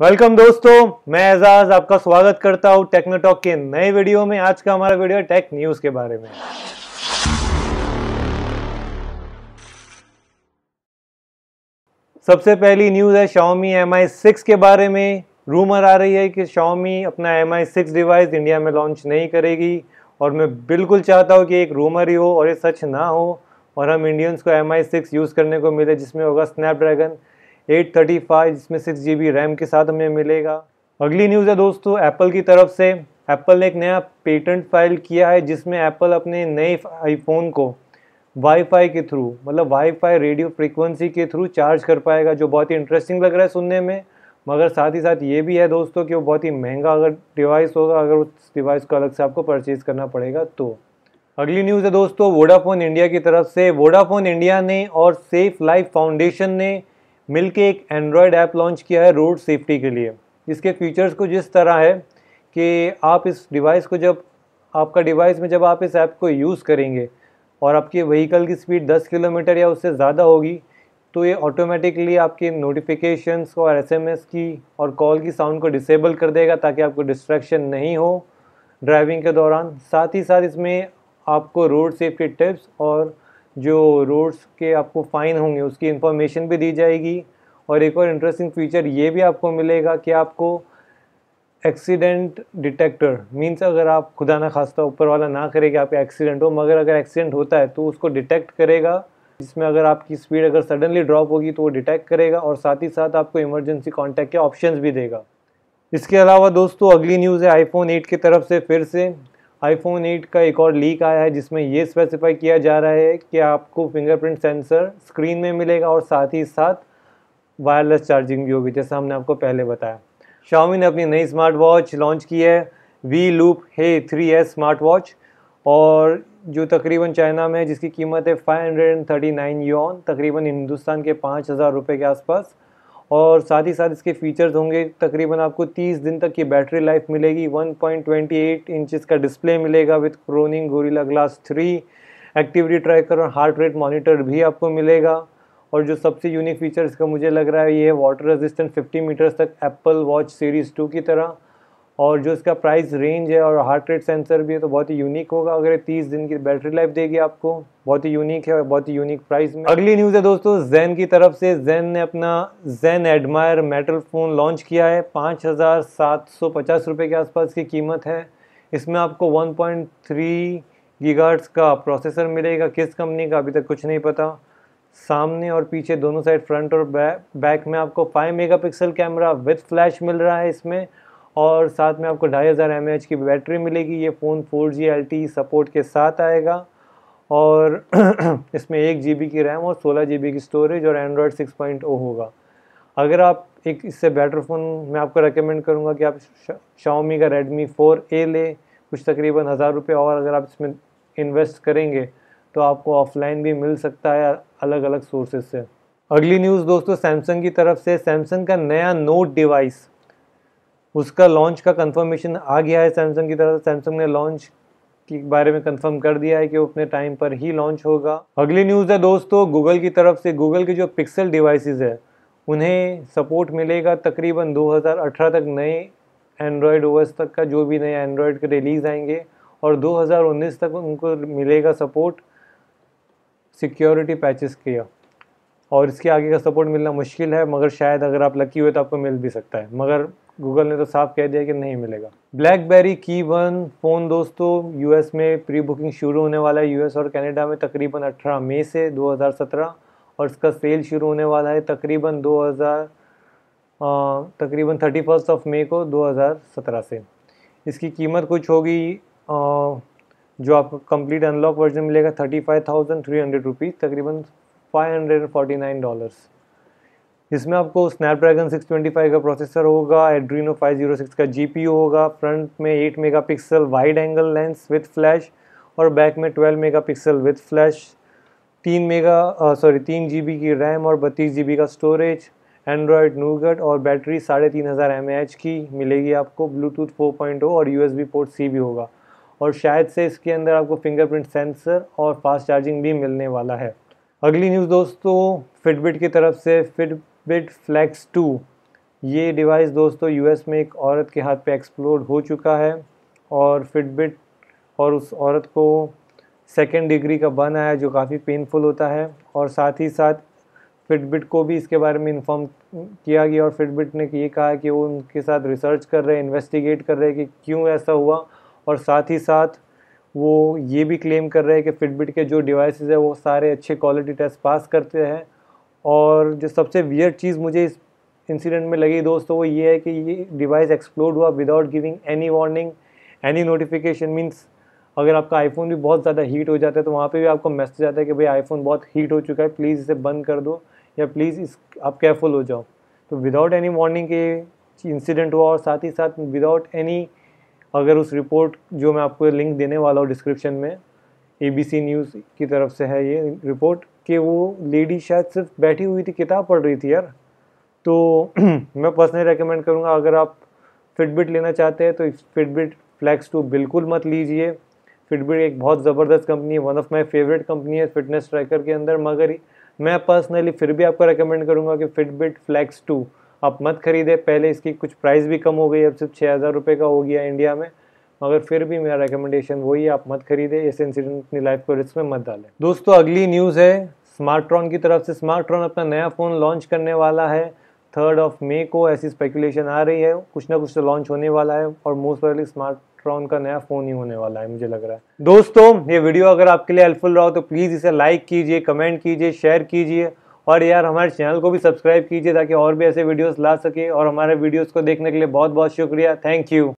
Welcome दोस्तों, मैं एजाज आपका स्वागत करता हूँ टेक्नोटॉक के नए वीडियो में। आज का हमारा वीडियो टेक न्यूज़ के बारे में। सबसे पहली न्यूज़ है Xiaomi Mi 6 के बारे में। रूमर आ रही है कि Xiaomi अपना Mi 6 डिवाइस इंडिया में लॉन्च नहीं करेगी। और मैं बिल्कुल चाहता हूँ कि एक रूमर ही हो और ये सच ना हो और हम इंडियंस को Mi 6 यूज़ करने को मिले, जिसमें होगा स्नैपड्रैगन 835 जिसमें सिक्स जी बी रैम के साथ हमें मिलेगा। अगली न्यूज़ है दोस्तों एप्पल की तरफ़ से। एप्पल ने एक नया पेटेंट फ़ाइल किया है, जिसमें एप्पल अपने नए आईफोन को वाईफाई के थ्रू मतलब वाईफाई रेडियो फ्रीक्वेंसी के थ्रू चार्ज कर पाएगा, जो बहुत ही इंटरेस्टिंग लग रहा है सुनने में। मगर साथ ही साथ ये भी है दोस्तों कि वो बहुत ही महँगा अगर डिवाइस होगा, अगर उस डिवाइस को अलग से आपको परचेज़ करना पड़ेगा तो। अगली न्यूज़ है दोस्तों वोडाफोन इंडिया की तरफ़ से। वोडाफोन इंडिया ने और सेफ़ लाइफ फाउंडेशन ने मिलके एक एंड्रॉयड ऐप लॉन्च किया है रोड सेफ्टी के लिए। इसके फीचर्स को जिस तरह है कि आप इस डिवाइस को जब, आपका डिवाइस में जब आप इस ऐप को यूज़ करेंगे और आपकी व्हीकल की स्पीड 10 किलोमीटर या उससे ज़्यादा होगी तो ये ऑटोमेटिकली आपके नोटिफिकेशंस और एसएमएस की और कॉल की साउंड को डिसेबल कर देगा ताकि आपको डिस्ट्रैक्शन नहीं हो ड्राइविंग के दौरान। साथ ही साथ इसमें आपको रोड सेफ्टी टिप्स और जो रोड्स के आपको फ़ाइन होंगे, उसकी इन्फॉर्मेशन भी दी जाएगी। और एक और इंटरेस्टिंग फीचर ये भी आपको मिलेगा कि आपको एक्सीडेंट डिटेक्टर मीन्स अगर आप खुदा ना खास्ता ऊपर वाला ना करे कि आप एक्सीडेंट हो, मगर अगर एक्सीडेंट होता है तो उसको डिटेक्ट करेगा, जिसमें अगर आपकी स्पीड अगर सडनली ड्रॉप होगी तो वो डिटेक्ट करेगा और साथ ही साथ आपको इमरजेंसी कॉन्टैक्ट के ऑप्शंस भी देगा। इसके अलावा दोस्तों, अगली न्यूज़ है आईफोन 8 की तरफ़ से फिर से। आईफोन 8 का एक और लीक आया है, जिसमें ये स्पेसिफाई किया जा रहा है कि आपको फिंगरप्रिंट सेंसर स्क्रीन में मिलेगा और साथ ही साथ वायरलेस चार्जिंग भी होगी, जैसा हमने आपको पहले बताया। शाओमी ने अपनी नई स्मार्ट वॉच लॉन्च की है Weloop hey three S smart watch और जो तकरीबन चाइना में जिसकी कीमत है फाइव हंड्रेड तकरीबन हिंदुस्तान के पाँच हज़ार रुपये के आसपास। और साथ ही साथ इसके फीचर्स होंगे, तकरीबन आपको 30 दिन तक की बैटरी लाइफ मिलेगी। 1.28 इंचेस का डिस्प्ले मिलेगा with Corning Gorilla Glass three activity tracker और हार्ट रेट मॉनिटर भी आपको मिलेगा। और जो सबसे यूनिक फीचर्स का मुझे लग रहा है, ये वाटर रेजिस्टेंट 50 मीटर्स तक एप्पल वॉच सीरीज़ टू की तरह। और जो इसका प्राइस रेंज है और हार्ट रेट सेंसर भी है तो बहुत ही यूनिक होगा। अगर तीस दिन की बैटरी लाइफ देगी आपको, बहुत ही यूनिक है और बहुत ही यूनिक प्राइस में। अगली न्यूज़ है दोस्तों जैन की तरफ़ से। जैन ने अपना Zen Admire metal phone launch किया है। पाँच हज़ार सात सौ पचास रुपये के आसपास की कीमत है। इसमें आपको वन पॉइंट थ्री गीगार्ट्स का प्रोसेसर मिलेगा। किस कंपनी का? अभी तक कुछ नहीं पता। सामने और पीछे दोनों साइड फ्रंट और बैक में आपको 5 मेगापिक्सल कैमरा विथ फ्लैश मिल रहा है इसमें। और साथ में आपको ढाई हज़ार एम की बैटरी मिलेगी। ये phone four G L T support के साथ आएगा। और इसमें एक जी की रैम और सोलह जी की स्टोरेज और एंड्रॉयड सिक्स पॉइंट ओ होगा। अगर आप एक इससे बेटर फ़ोन मैं आपको रेकमेंड करूँगा कि आप शाओमी का रेडमी फ़ोर ए ले, कुछ तकरीबन हज़ार रुपये और अगर आप इसमें इन्वेस्ट करेंगे तो आपको ऑफलाइन भी मिल सकता है अलग अलग सोर्सेज से। अगली न्यूज़ दोस्तों सैमसंग की तरफ़ से। सैमसंग का नया नोट डिवाइस उसका लॉन्च का कंफर्मेशन आ गया है सैमसंग की तरफ़ सैमसंग ने लॉन्च के बारे में कंफर्म कर दिया है कि वो अपने टाइम पर ही लॉन्च होगा। अगली न्यूज़ है दोस्तों गूगल की तरफ़ से। गूगल के जो पिक्सल डिवाइसेस है, उन्हें सपोर्ट मिलेगा तकरीबन 2018 तक नए एंड्रॉयड ओएस तक का, जो भी नए एंड्रॉयड के रिलीज़ आएँगे, और 2019 तक उनको मिलेगा सपोर्ट सिक्योरिटी पैचेस किया और इसके आगे का सपोर्ट मिलना मुश्किल है, मगर शायद अगर आप लकी हुए तो आपको मिल भी सकता है। मगर गूगल ने तो साफ़ कह दिया कि नहीं मिलेगा। ब्लैकबेरी की वन फ़ोन दोस्तों, यूएस में प्री बुकिंग शुरू होने वाला है। यूएस और कनाडा में तकरीबन 18 मई से 2017 और इसका सेल शुरू होने वाला है तकरीबन 2000 तकरीबन थर्टी फ़र्स्ट ऑफ़ मई को 2017 से। इसकी कीमत कुछ होगी जो आपको कंप्लीट अनलॉक वर्जन मिलेगा, thirty five thousand three hundred rupees, तकरीबन five hundred forty nine dollars. इसमें आपको स्नैपड्रैगन 625 का प्रोसेसर होगा एड्रीनो 506 का जीपीयू होगा फ्रंट में 8 megapixel wide angle lens with flash और बैक में 12 मेगापिक्सल विथ फ्लैश तीन मेगा सॉरी तीन जी की रैम और बत्तीस जी का स्टोरेज एंड्रॉयड नूगट और बैटरी साढ़े तीन हज़ार एम की मिलेगी आपको ब्लूटूथ 4.0 और यूएसबी पोर्ट सी भी होगा। और शायद से इसके अंदर आपको फिंगरप्रिंट सेंसर और फास्ट चार्जिंग भी मिलने वाला है। अगली न्यूज़ दोस्तों फिटबिट की तरफ़ से फिट फिटबिट फ्लैक्स टू। ये डिवाइस दोस्तों यूएस में एक औरत के हाथ पे एक्सप्लोड हो चुका है और फिटबिट और उस औरत को सेकेंड डिग्री का बन आया जो काफ़ी पेनफुल होता है और साथ ही साथ फिटबिट को भी इसके बारे में इन्फॉर्म किया गया और फिटबिट ने ये कहा कि वो उनके साथ रिसर्च कर रहे हैं इन्वेस्टिगेट कर रहे हैं कि क्यों ऐसा हुआ और साथ ही साथ वो ये भी क्लेम कर रहे हैं कि फिटबिट के जो डिवाइसेस है वो सारे अच्छे क्वालिटी टेस्ट पास करते हैं। और जो सबसे वियर्ड चीज़ मुझे इस इंसिडेंट में लगी दोस्तों, वो ये है कि ये डिवाइस एक्सप्लोड हुआ without giving any warning any notification means अगर आपका आईफोन भी बहुत ज़्यादा हीट हो जाता है तो वहाँ पे भी आपको मैसेज आता है कि भाई आईफोन बहुत हीट हो चुका है प्लीज़ इसे बंद कर दो या प्लीज़ इस, आप केयरफुल हो जाओ। तो विदाउट एनी वार्निंग के इंसिडेंट हुआ और साथ ही साथ विदाउट एनी अगर उस रिपोर्ट जो मैं आपको लिंक देने वाला हूँ डिस्क्रिप्शन में एबीसी न्यूज़ की तरफ़ से है ये रिपोर्ट कि वो लेडी शायद सिर्फ़ बैठी हुई थी, किताब पढ़ रही थी यार। तो मैं पर्सनली रेकमेंड करूँगा, अगर आप फिटबिट लेना चाहते हैं तो फिटबिट फ्लैक्स टू बिल्कुल मत लीजिए। फिटबिट एक बहुत ज़बरदस्त कंपनी है one of my favourite company है फिटनेस ट्रैकर के अंदर। मगर मैं पर्सनली फिर भी आपको रेकमेंड करूँगा कि फिटबिट फ्लैक्स टू आप मत खरीदें। पहले इसकी कुछ प्राइस भी कम हो गई, अब सिर्फ़ छः हज़ार रुपये का हो गया इंडिया में। मगर फिर भी मेरा रिकमेंडेशन वही है, आप मत खरीदें, इस इंसिडेंट अपनी लाइफ को रिस्क में मत डालें। दोस्तों, अगली न्यूज़ है स्मार्ट्रॉन की तरफ़ से स्मार्ट्रॉन अपना नया फ़ोन लॉन्च करने वाला है। थर्ड ऑफ़ मे को ऐसी स्पेकुलेशन आ रही है। कुछ ना कुछ तो लॉन्च होने वाला है और मोस्ट प्रोबेबली स्मार्ट्रॉन का नया फ़ोन ही होने वाला है, मुझे लग रहा है। दोस्तों, ये वीडियो अगर आपके लिए हेल्पफुल रहा हो तो प्लीज़ इसे लाइक कीजिए कमेंट कीजिए शेयर कीजिए और यार हमारे चैनल को भी सब्सक्राइब कीजिए ताकि और भी ऐसे वीडियोस ला सके और हमारे वीडियोस को देखने के लिए बहुत बहुत शुक्रिया। Thank you